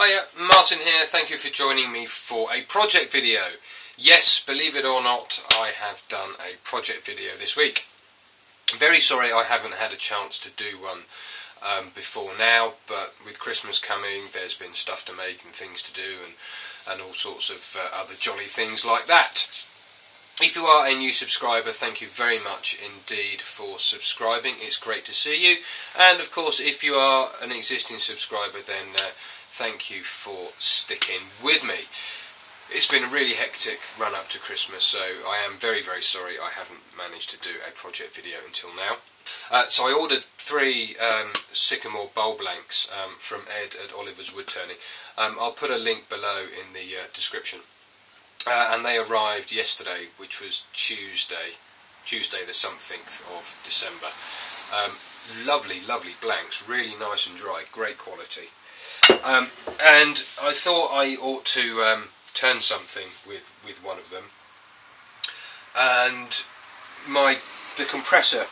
Hiya, Martin here. Thank you for joining me for a project video. Yes, believe it or not, I have done a project video this week. I'm very sorry I haven't had a chance to do one um, before now, but with Christmas coming, there's been stuff to make and things to do and, and all sorts of uh, other jolly things like that. If you are a new subscriber, thank you very much indeed for subscribing. It's great to see you. And of course, if you are an existing subscriber, then uh, thank you for sticking with me. It's been a really hectic run up to Christmas, so I am very, very sorry I haven't managed to do a project video until now. Uh, so I ordered three um, sycamore bowl blanks um, from Ed at Oliver's Woodturning. Um, I'll put a link below in the uh, description. Uh, and they arrived yesterday, which was Tuesday, Tuesday the something of December. Um, lovely, lovely blanks, really nice and dry, great quality. Um, and I thought I ought to um, turn something with, with one of them. And my the compressor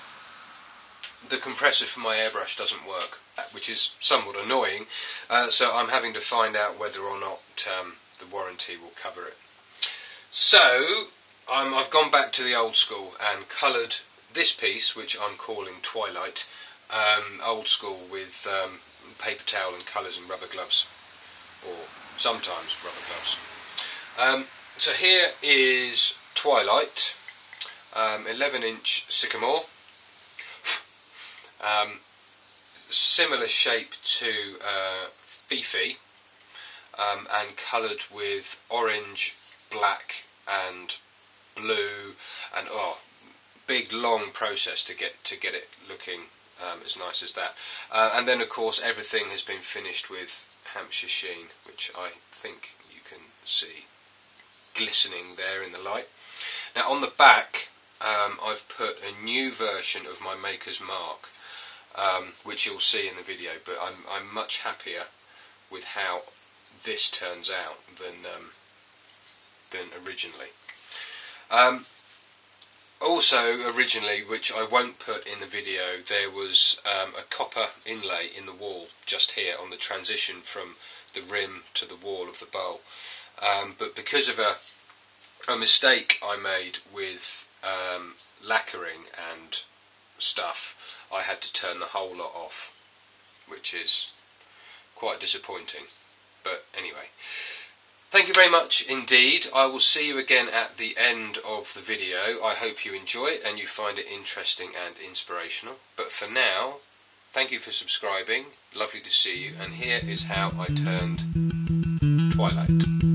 the compressor for my airbrush doesn't work, which is somewhat annoying. Uh, so I'm having to find out whether or not um, the warranty will cover it. So um, I've gone back to the old school and coloured this piece, which I'm calling Twilight, um, old school with um, paper towel and colours and rubber gloves, or sometimes rubber gloves. Um, so here is Twilight, um, 11 inch sycamore, um, similar shape to uh, Fifi, and coloured with orange black and blue and oh big long process to get to get it looking um, as nice as that uh, and then of course everything has been finished with Hampshire sheen which I think you can see glistening there in the light now on the back um, I've put a new version of my Maker's Mark um, which you'll see in the video but I'm, I'm much happier with how this turns out than um, than originally. Um, also, originally, which I won't put in the video, there was um, a copper inlay in the wall just here on the transition from the rim to the wall of the bowl. Um, but because of a, a mistake I made with um, lacquering and stuff, I had to turn the whole lot off, which is quite disappointing. But anyway. Thank you very much indeed. I will see you again at the end of the video. I hope you enjoy it and you find it interesting and inspirational. But for now, thank you for subscribing. Lovely to see you. And here is how I turned Twilight.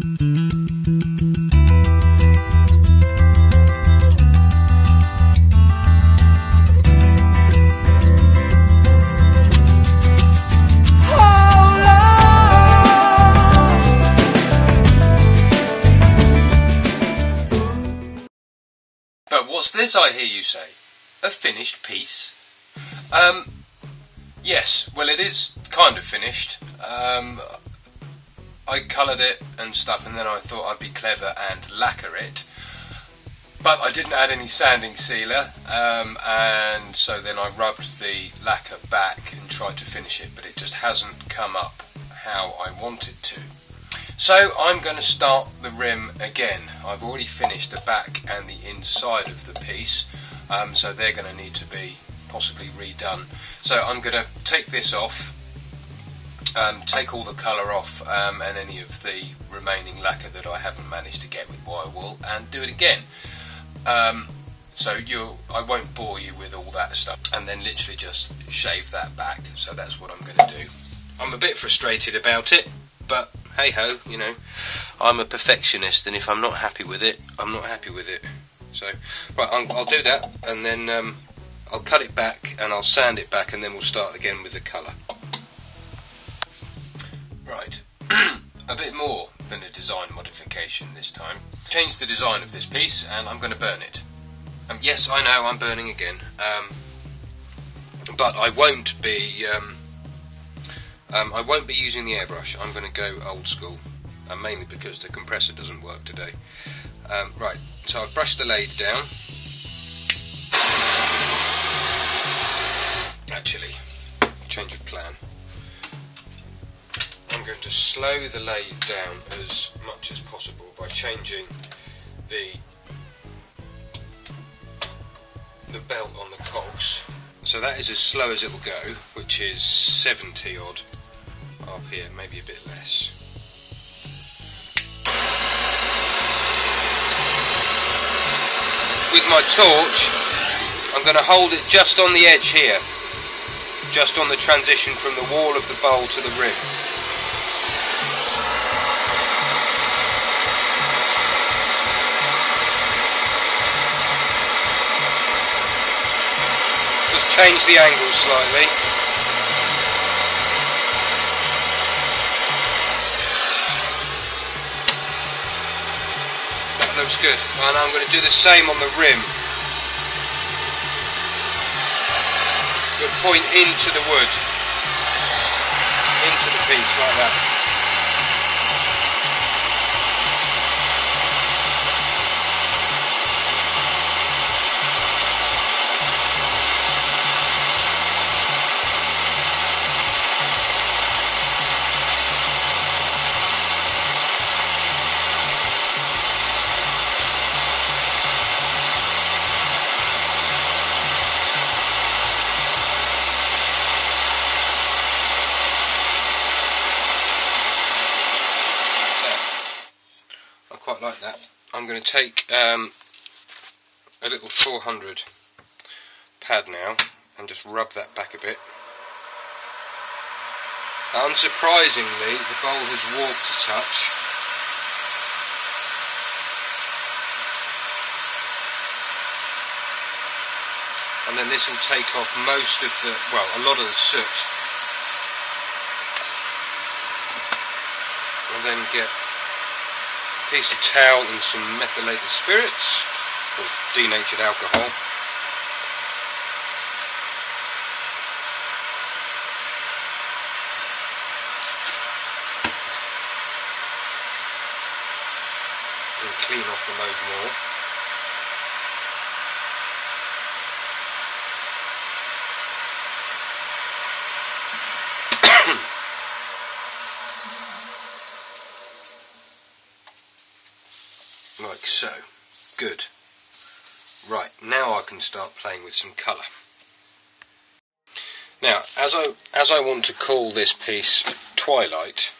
This I hear you say? A finished piece? Um, yes, well it is kind of finished. Um, I coloured it and stuff and then I thought I'd be clever and lacquer it. But I didn't add any sanding sealer um, and so then I rubbed the lacquer back and tried to finish it but it just hasn't come up how I want it to. So I'm going to start the rim again. I've already finished the back and the inside of the piece, um, so they're going to need to be possibly redone. So I'm going to take this off, um, take all the colour off um, and any of the remaining lacquer that I haven't managed to get with wire wool and do it again. Um, so you I won't bore you with all that stuff and then literally just shave that back. So that's what I'm going to do. I'm a bit frustrated about it, but hey ho, you know, I'm a perfectionist, and if I'm not happy with it, I'm not happy with it. So, right, i will do that, and then um, I'll cut it back, and I'll sand it back, and then we'll start again with the colour. Right, a bit more than a design modification this time. Change the design of this piece, and I'm going to burn it. Um, yes, I know, I'm burning again. Um, but I won't be um, um, I won't be using the airbrush, I'm going to go old school, and mainly because the compressor doesn't work today. Um, right, so I've brushed the lathe down. Actually, change of plan. I'm I'm going to slow the lathe down as much as possible by changing the the belt on the cogs. So that is as slow as it will go, which is 70 odd RPM, maybe a bit less. With my torch, I'm going to hold it just on the edge here, just on the transition from the wall of the bowl to the rim. Just change the angle slightly. Looks good. And I'm going to do the same on the rim. But point into the wood. Into the piece like that. like that. I'm going to take um, a little 400 pad now and just rub that back a bit. Unsurprisingly, the bowl has warped a touch. And then this will take off most of the, well, a lot of the soot. And then get piece of towel and some methylated spirits or denatured alcohol. Clean off the load more. like so. Good. Right, now I can start playing with some colour. Now, as I as I want to call this piece Twilight,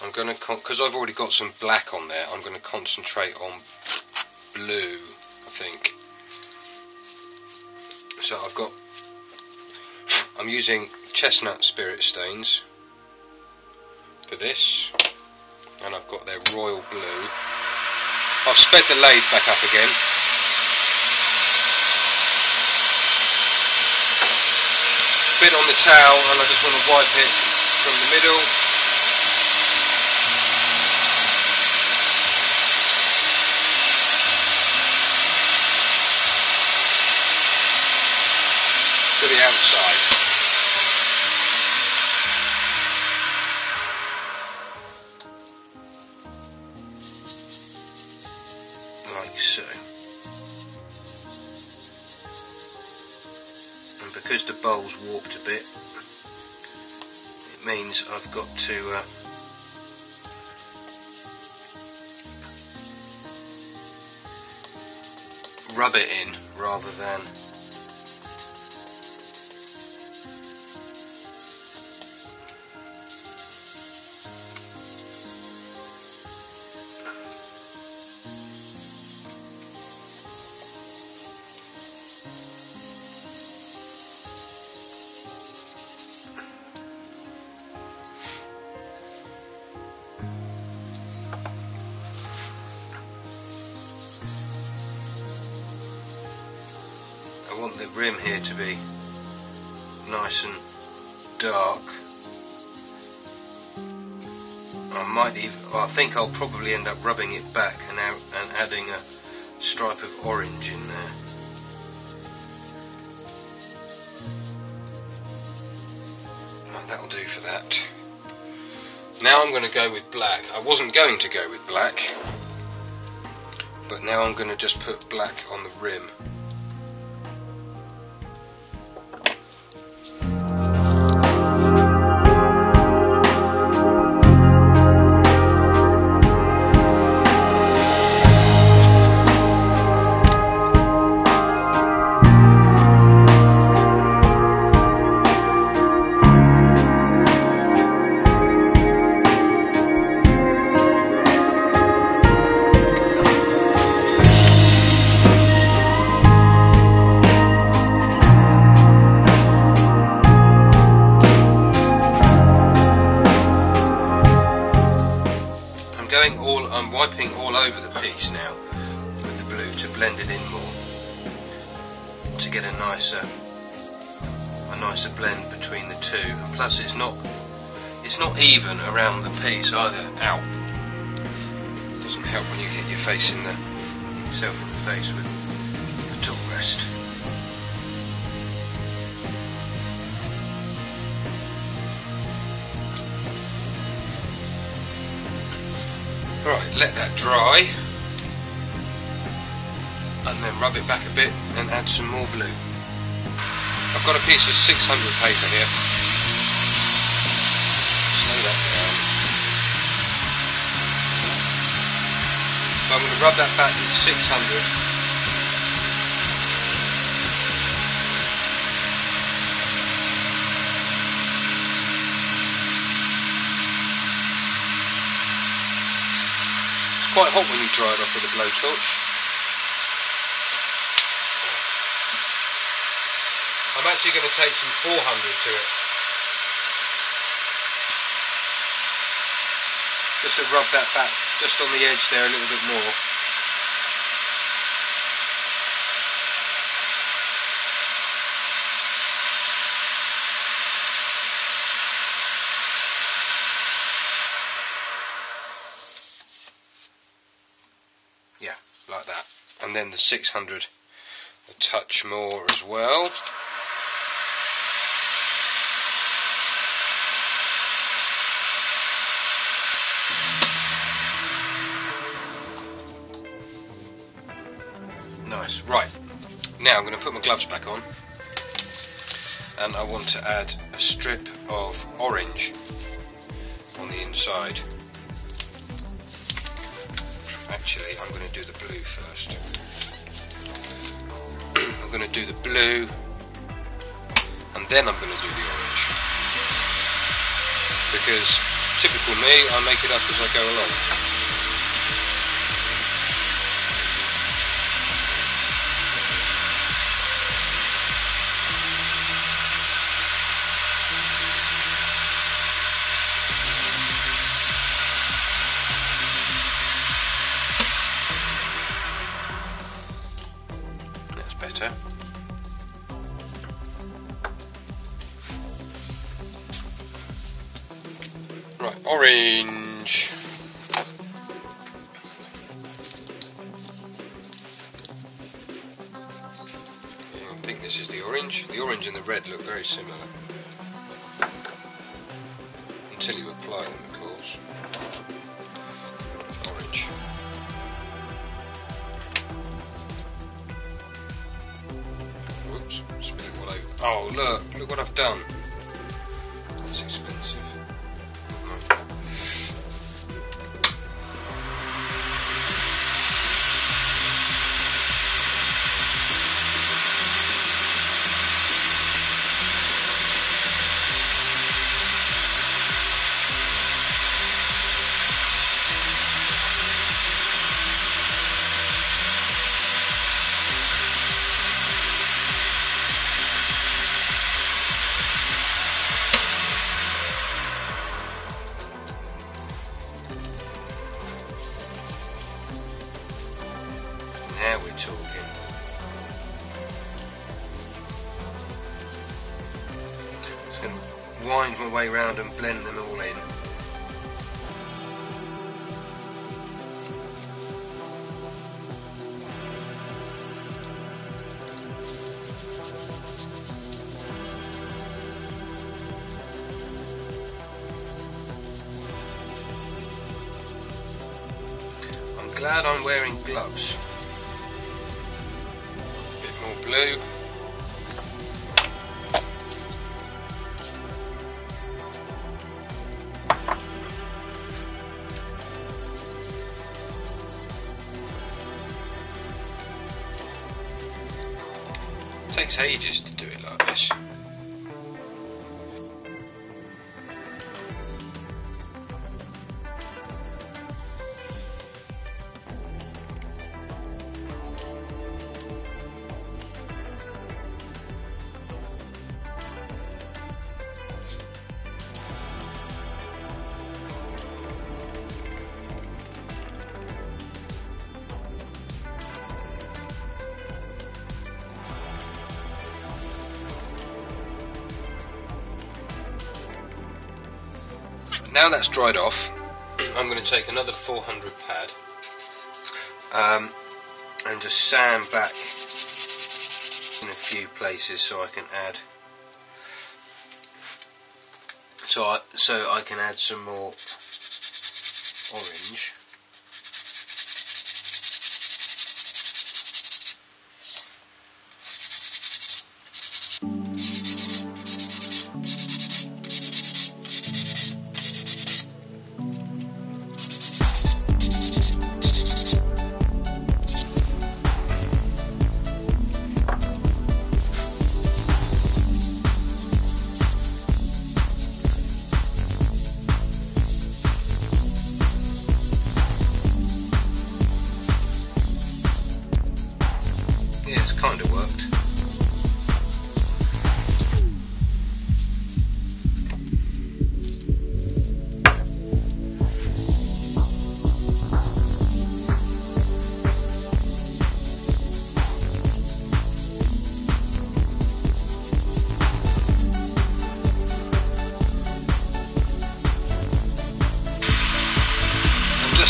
I'm going to because I've already got some black on there. I'm going to concentrate on blue. I think. So I've got. I'm using chestnut spirit stains for this, and I've got their royal blue. I've sped the lathe back up again. Bit on the towel and I just want to wipe it to uh, rub it in rather than well, I think I'll probably end up rubbing it back and, out, and adding a stripe of orange in there. Right, that'll do for that. Now I'm going to go with black. I wasn't going to go with black, but now I'm going to just put black on the rim. Nicer, a nicer blend between the two. Plus, it's not, it's not even around the piece either. Ow! It doesn't help when you hit your face in the, yourself in the face with the tool rest. Right, let that dry and then rub it back a bit and add some more blue. I've got a piece of 600 paper here. Slow that down. So I'm going to rub that back with 600 It's quite hot when you dry it off with a blowtorch. Actually going to take some 400 to it. Just to rub that back just on the edge there a little bit more. Yeah, like that. And then the 600 a touch more as well. Now I'm going to put my gloves back on and I want to add a strip of orange on the inside. Actually, I'm going to do the blue first. I'm going to do the blue and then I'm going to do the orange. Because typical me, I make it up as I go along. Right, orange. I think this is the orange. The orange and the red look very similar. Until you apply them, of course. Orange. Whoops, spilling all over. Oh, look, look what I've done. Glad I'm wearing gloves. Bit more blue. Takes ages to do it like this. Now that's dried off, I'm going to take another 400 pad um, and just sand back in a few places so I can add so I, so I can add some more orange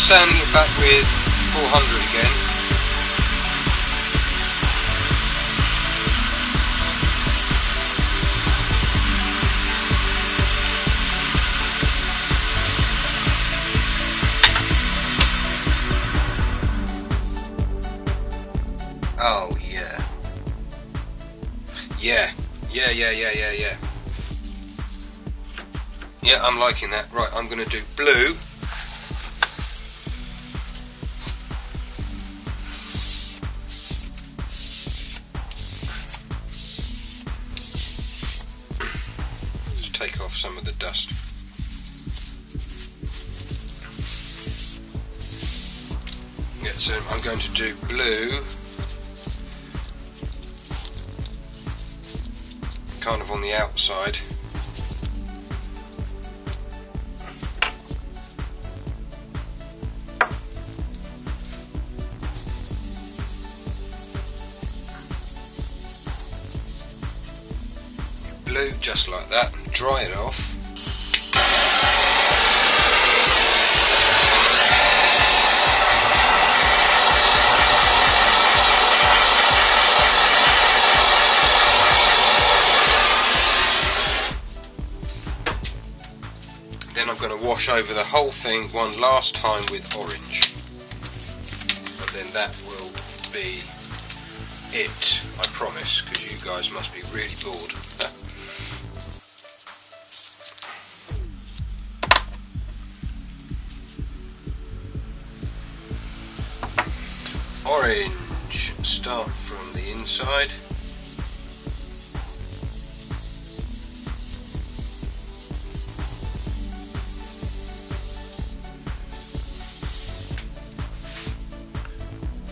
sanding it back with 400 again. Oh yeah. Yeah. Yeah, yeah, yeah, yeah, yeah. Yeah, I'm liking that. Right, I'm going to do blue. Take off some of the dust. Yeah, so I'm going to do blue. kind of on the outside. Blue, just like that, dry it off. Then I'm going to wash over the whole thing one last time with orange. And then that will be it, I promise, because you guys must be really bored. Orange, start from the inside.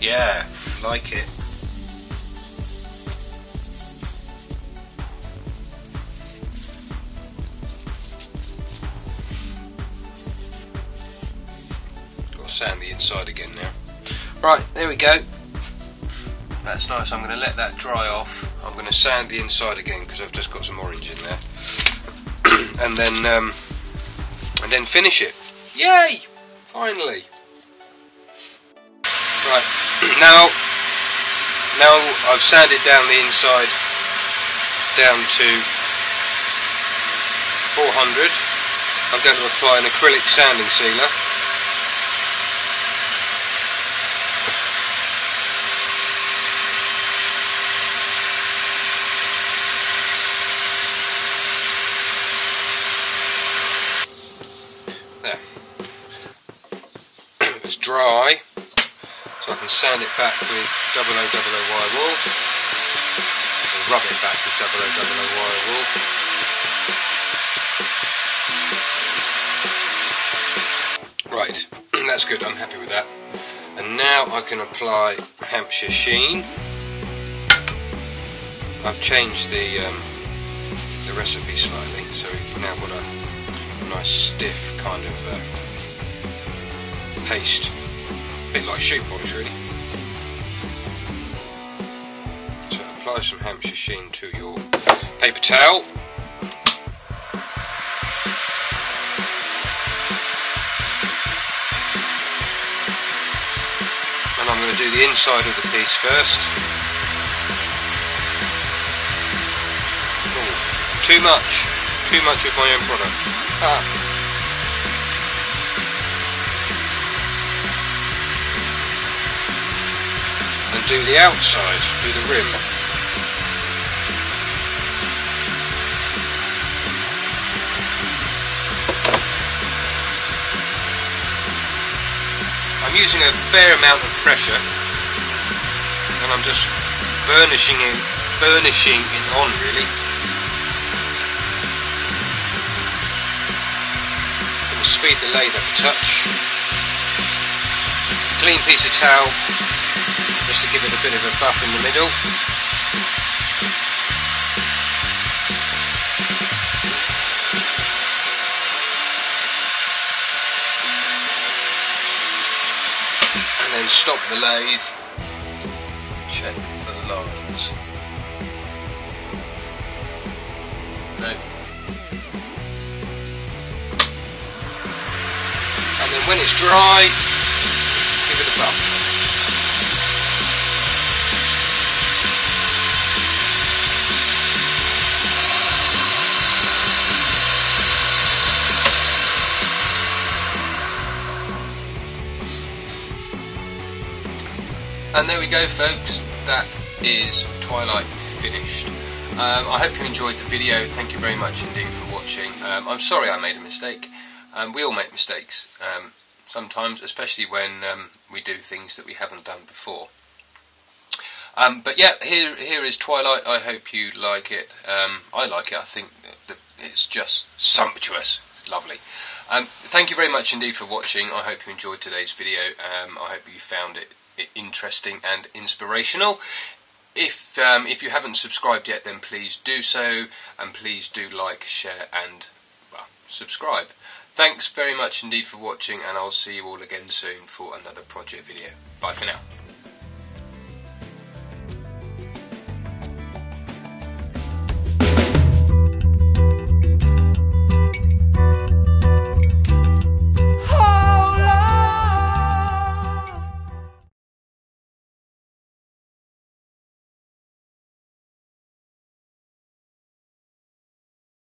Yeah, like it. Got sand the inside again now. Right, there we go. That's nice. I'm going to let that dry off. I'm going to sand the inside again because I've just got some orange in there, and then um, and then finish it. Yay! Finally. Right, now, now I've sanded down the inside down to 400. I'm going to apply an acrylic sanding sealer. There. it's dry so I can sand it back with 0000 wire wool. Or rub it back with 0000 wire wool. Right that's good. I'm happy with that. And now I can apply Hampshire sheen. I've changed the um, the recipe slightly so we've now got a, a nice stiff kind of uh, paste. A bit like shoe polish really. apply some Hampshire sheen to your paper towel. And I'm going to do the inside of the piece first. Ooh, too much, too much of my own product. Ah. do the outside, do the rim. Using a fair amount of pressure and I'm just burnishing it, burnishing it on really. Speed the lathe up a touch. Clean piece of towel just to give it a bit of a buff in the middle. Stop the lathe, check for the lines. No. And then when it's dry, And there we go folks, that is Twilight finished. Um, I hope you enjoyed the video, thank you very much indeed for watching. Um, I'm sorry I made a mistake, um, we all make mistakes um, sometimes, especially when um, we do things that we haven't done before. Um, but yeah, here here is Twilight, I hope you like it. I like it, I think it's just sumptuous, lovely. thank you very much indeed for watching, I hope you enjoyed today's video, I hope you found it interesting and inspirational. If um, if you haven't subscribed yet, then please do so, and please do like, share, and well, subscribe. Thanks very much indeed for watching, and I'll see you all again soon for another project video. Bye for now.